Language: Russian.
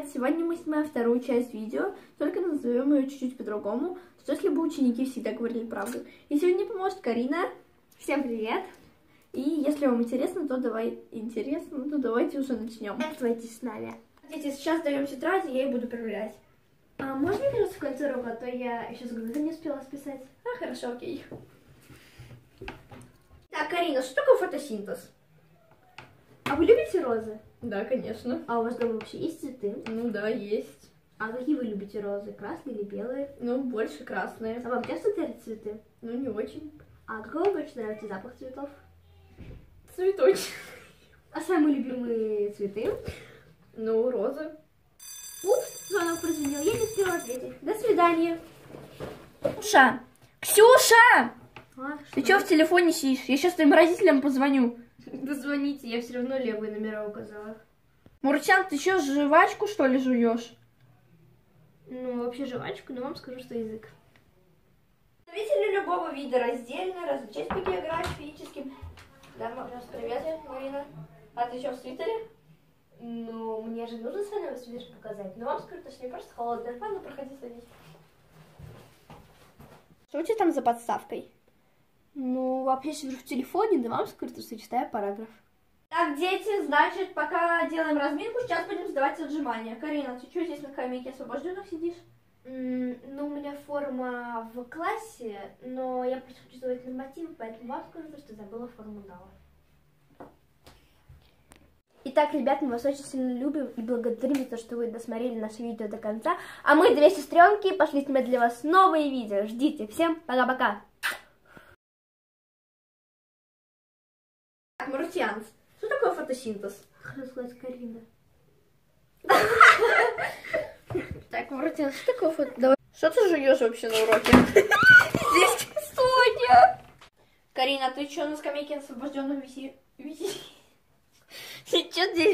привет! Сегодня мы снимаем вторую часть видео, только назовем ее чуть-чуть по-другому, что если бы ученики всегда говорили правду. И сегодня поможет Карина. Всем привет! И если вам интересно, то давай интересно, то давайте уже начнем. Оставайтесь с нами. Дети, сейчас даем тетрадь, и я их буду проверять. А можно пожалуйста, в конце урока, а то я еще с глаза не успела списать. А, хорошо, окей. Так, Карина, что такое фотосинтез? Вы любите розы? Да, конечно. А у вас дома вообще есть цветы? Ну да, есть. А какие вы любите розы? Красные или белые? Ну, больше красные. А вам часто дарят цветы? Ну, не очень. А какой вам больше нравится запах цветов? Цветочек. А самые любимые цветы? Ну, розы. Упс, звонок прозвенел, я не успела ответить. До свидания. Ксюша! Ксюша! А, Ты что в телефоне сидишь? Я сейчас твоим родителям позвоню. Да звоните, я все равно левые номера указала. Мурчан, ты что, жвачку что ли жуешь? Ну, вообще жвачку, но вам скажу, что язык. Представители любого вида раздельно различать по географическим. Да, Маш, привет, Марина. А ты что, в свитере? Ну, мне же нужно свой свитер показать. Но вам скажу, что мне просто холодно. Ладно, проходи, садись. Что у тебя там за подставкой? Ну, вообще сижу в телефоне, да вам скажу, что читаю параграф. Так, дети, значит, пока делаем разминку, сейчас будем сдавать отжимания. Карина, ты что здесь на скамейке освобожденных сидишь? М, Ну, у меня форма в классе, но я просто хочу сдавать нормативы, поэтому вам скажу, что забыла форму дала. Итак, ребят, мы вас очень сильно любим и благодарим за то, что вы досмотрели наше видео до конца. А мы, две сестренки, пошли снимать для вас новые видео. Ждите. Всем пока-пока. Марутьян, что такое фотосинтез? Сказать Карина. Так, Марутьян, что такое фото... Давай. Что ты жуешь вообще на уроке? Здесь Соня! Карина, ты что на скамейке освобожденных виси... Виси... Ты что здесь